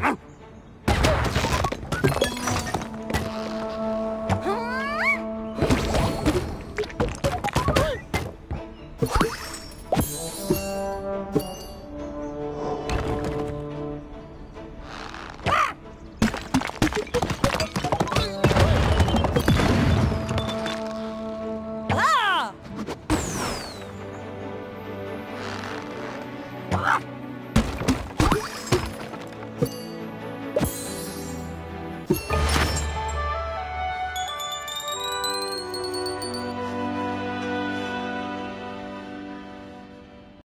you